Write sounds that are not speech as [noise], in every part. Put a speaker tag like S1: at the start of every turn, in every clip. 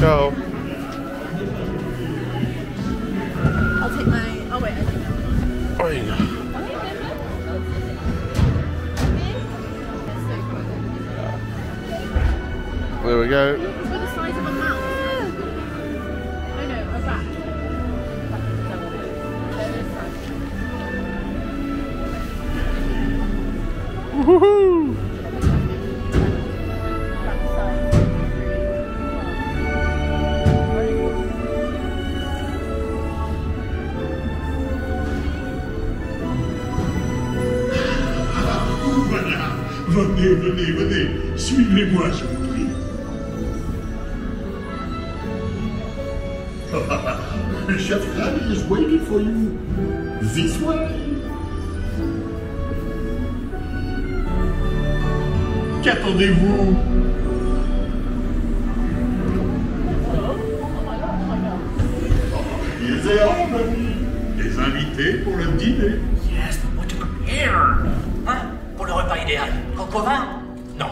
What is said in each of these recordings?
S1: Go.
S2: I'll take my. Oh wait. I think
S1: go. There we go.
S2: It's
S3: Venez, venez, venez. Suivez-moi, je vous prie. [laughs] Chef Rally is waiting for you. This way. Qu'attendez-vous? Mon ami. Les invités pour le dîner.
S4: Yes, but what to prepare? Ah, hein? Pour le repas idéal. Non.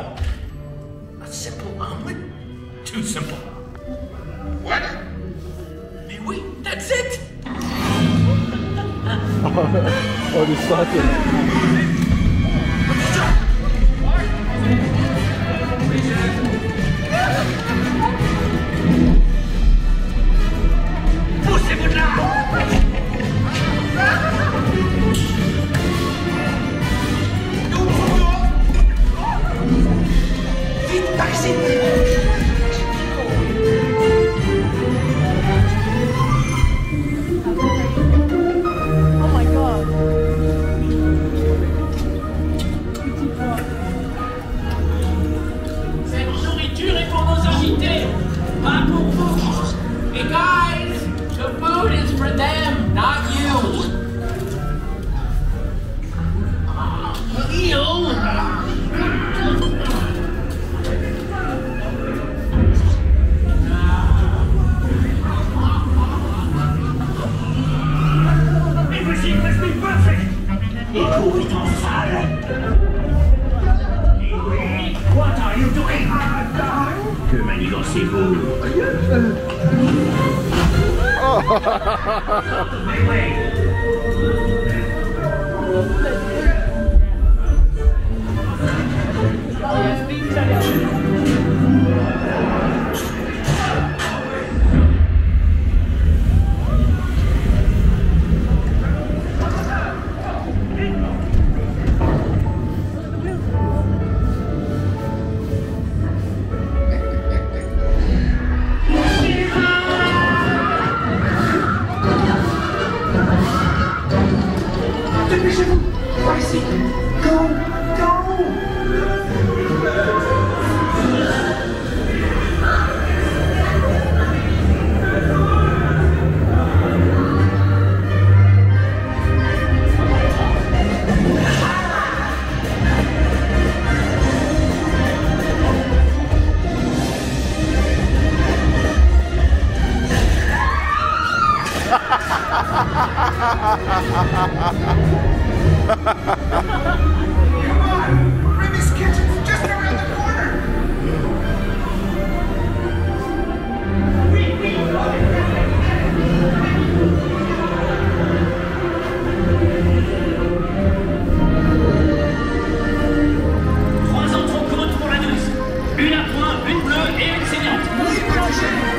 S4: A simple omelet? Too simple.
S3: What
S4: Mais oui, that's it!
S1: Oh, die starten.
S4: Hey guys, the food is for them, not you. Are you doing? Que manigancez-vous? My way.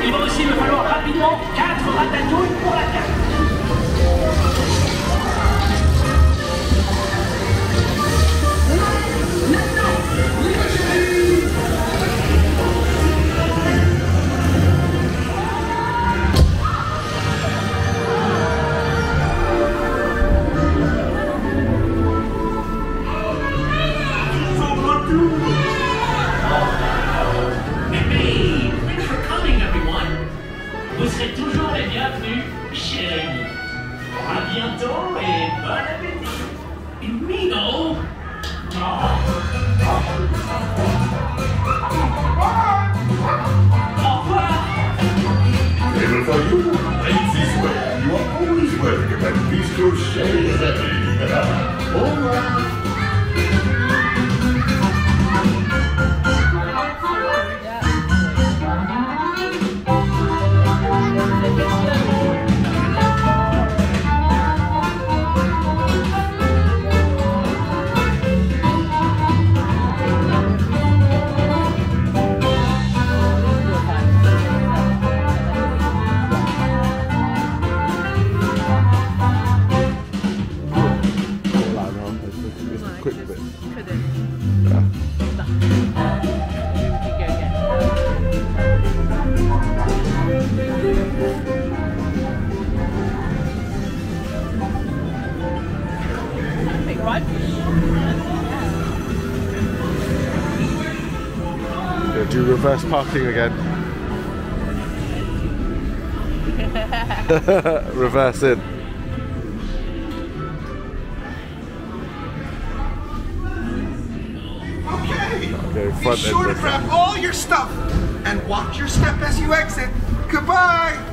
S5: Il va aussi me falloir rapidement quatre ratatouilles pour la carte. Vous serez toujours les bienvenus chez. À bientôt et bon appétit. Mino. Oh. Oh. Oh.
S1: Reverse parking again. [laughs] reverse in.
S6: Okay.
S1: Okay,
S6: Be sure to grab all your stuff and watch your step as you exit. Goodbye.